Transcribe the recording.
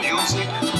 music.